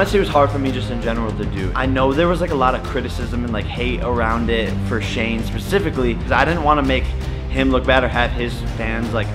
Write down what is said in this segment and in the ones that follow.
Honestly, it was hard for me just in general to do. I know there was like a lot of criticism and like hate around it for Shane specifically, because I didn't want to make him look bad or have his fans like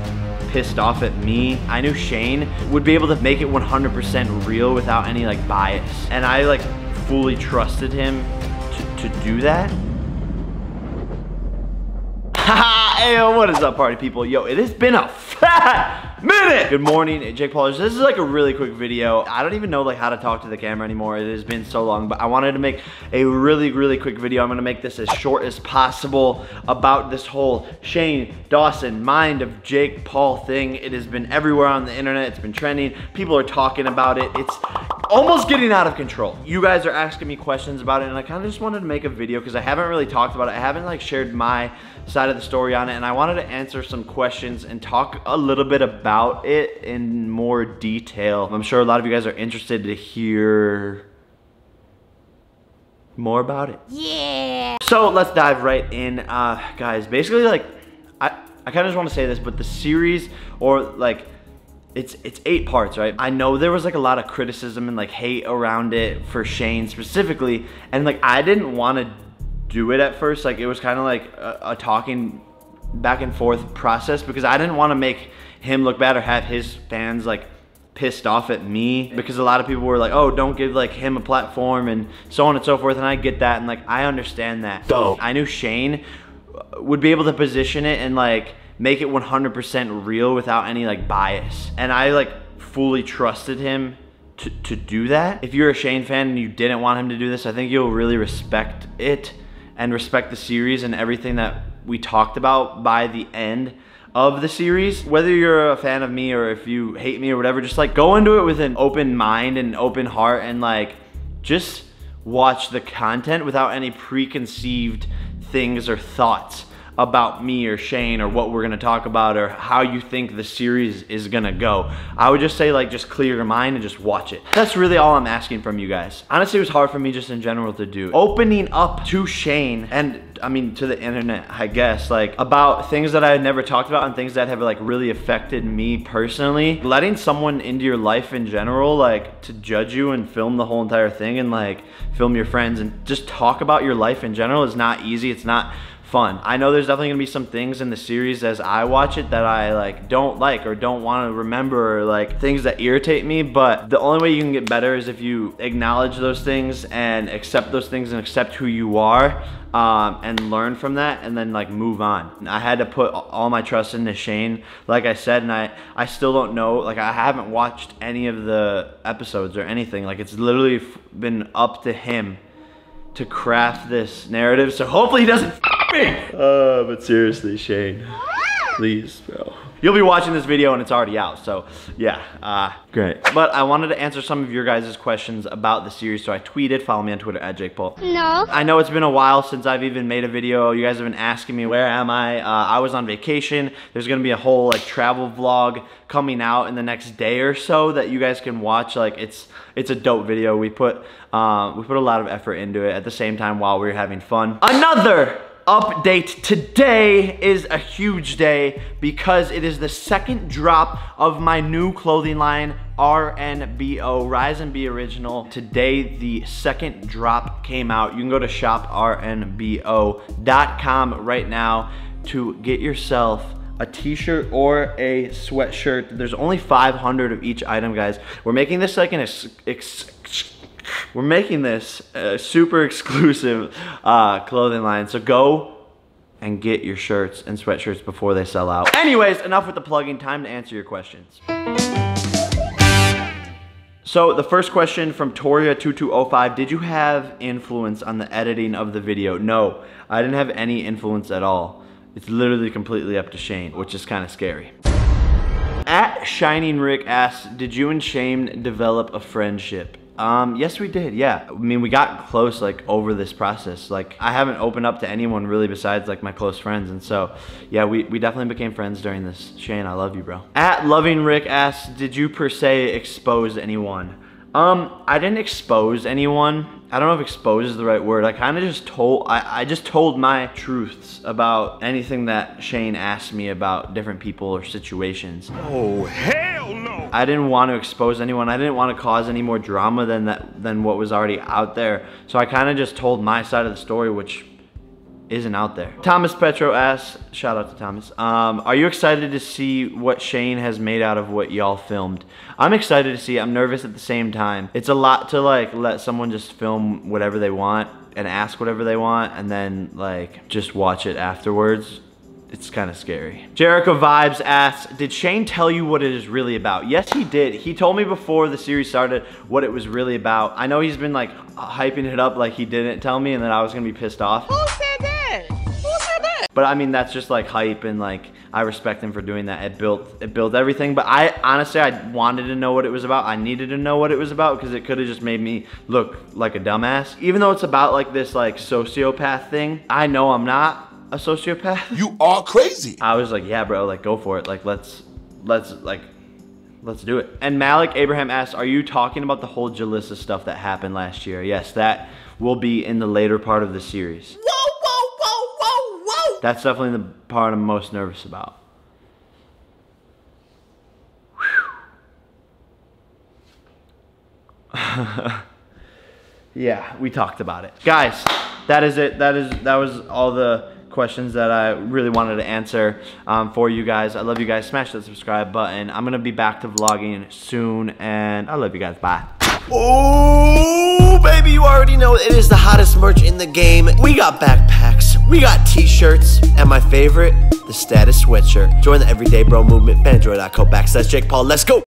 pissed off at me. I knew Shane would be able to make it 100% real without any like bias. And I like fully trusted him to, to do that. Haha, Ayo, what is up party people? Yo, it has been a fat minute. Good morning, Jake Paulers. This is like a really quick video. I don't even know like how to talk to the camera anymore. It has been so long, but I wanted to make a really, really quick video. I'm gonna make this as short as possible about this whole Shane Dawson mind of Jake Paul thing. It has been everywhere on the internet. It's been trending. People are talking about it. It's almost getting out of control. You guys are asking me questions about it and I kind of just wanted to make a video because I haven't really talked about it. I haven't like shared my side of the story on it and I wanted to answer some questions and talk a little bit about it in more detail. I'm sure a lot of you guys are interested to hear more about it. Yeah. So let's dive right in. Uh, guys, basically like, I, I kind of just want to say this, but the series or like it's it's eight parts, right? I know there was like a lot of criticism and like hate around it for Shane specifically, and like I didn't want to do it at first. Like it was kind of like a, a, talking back and forth process because I didn't want to make him look bad or have his fans like pissed off at me because a lot of people were like, oh, don't give like him a platform and so on and so forth. And I get that and like I understand that. So I knew Shane would be able to position it and like make it 100% real without any like bias. And I like fully trusted him to, to do that. If you're a Shane fan and you didn't want him to do this, I think you'll really respect it and respect the series and everything that we talked about by the end of the series. Whether you're a fan of me or if you hate me or whatever, just like go into it with an open mind and open heart and like just watch the content without any preconceived things or thoughts about me or Shane or what we're gonna talk about or how you think the series is gonna go. I would just say like just clear your mind and just watch it. That's really all I'm asking from you guys. Honestly, it was hard for me just in general to do. Opening up to Shane and I mean to the internet, I guess, like about things that I had never talked about and things that have like really affected me personally. Letting someone into your life in general, like to judge you and film the whole entire thing and like film your friends and just talk about your life in general is not easy. It's not fun. I know there's definitely gonna be some things in the series as I watch it that I like don't like or don't want to remember or like things that irritate me, but the only way you can get better is if you acknowledge those things and accept those things and accept who you are um, and learn from that and then like move on. I had to put all my trust into Shane, like I said, and I, I still don't know, like I haven't watched any of the episodes or anything. Like it's literally been up to him to craft this narrative. So hopefully he doesn't me. Uh, but seriously, Shane, please, bro. You'll be watching this video and it's already out, so yeah, uh, great. But I wanted to answer some of your guys' questions about the series, so I tweeted, follow me on Twitter at Jake Paul. No. I know it's been a while since I've even made a video. You guys have been asking me, where am I? Uh, I was on vacation. There's gonna be a whole like travel vlog coming out in the next day or so that you guys can watch. Like it's it's a dope video. We put um, we put a lot of effort into it at the same time while we were having fun. Another update. Today is a huge day because it is the second drop of my new clothing line, RNBO, Rise and Be Original. Today, the second drop came out. You can go to shoprnbo.com right now to get yourself a t-shirt or a sweatshirt. There's only 500 of each item, guys. We're making this like an ex, ex we're making this a super exclusive uh, clothing line. So go and get your shirts and sweatshirts before they sell out. Anyways, enough with the plugging. Time to answer your questions. So the first question from Toria2205, did you have influence on the editing of the video? No, I didn't have any influence at all. It's literally completely up to Shane, which is kind of scary. At Shining Rick asks, did you and Shane develop a friendship? Um, yes, we did. Yeah. I mean, we got close like over this process. Like, I haven't opened up to anyone really besides like my close friends. And so, yeah, we, we definitely became friends during this. Shane, I love you, bro. At Loving Rick asks, did you per se expose anyone? Um, I didn't expose anyone. I don't know if expose is the right word. I kind of just told, I, I just told my truths about anything that Shane asked me about different people or situations. Oh, hell! I didn't want to expose anyone. I didn't want to cause any more drama than that than what was already out there. So I kind of just told my side of the story, which isn't out there. Thomas Petro asks, shout out to Thomas, um, are you excited to see what Shane has made out of what y'all filmed? I'm excited to see I'm nervous at the same time. It's a lot to like let someone just film whatever they want and ask whatever they want and then like just watch it afterwards it's kind of scary. Jericho Vibes asks, did Shane tell you what it is really about? Yes, he did. He told me before the series started what it was really about. I know he's been like hyping it up like he didn't tell me and then I was gonna be pissed off. Who said that? Who said that? But I mean, that's just like hype and like, I respect him for doing that. It built, it built everything. But I honestly, I wanted to know what it was about. I needed to know what it was about because it could have just made me look like a dumbass. Even though it's about like this like sociopath thing, I know I'm not a sociopath. You are crazy. I was like, yeah, bro, like go for it. Like let's let's like let's do it. And Malik Abraham asks, are you talking about the whole Jalissa stuff that happened last year? Yes, that will be in the later part of the series. Whoa, whoa, whoa, whoa, whoa. That's definitely the part I'm most nervous about. yeah, we talked about it. Guys, that is it. That is that was all the questions that I really wanted to answer um, for you guys. I love you guys. Smash that subscribe button. I'm gonna be back to vlogging soon, and I love you guys. Bye. Oh, baby, you already know it is the hottest merch in the game. We got backpacks, we got t-shirts, and my favorite, the status sweatshirt. Join the Everyday Bro movement, fanjoy.co backslash Jake Paul. Let's go.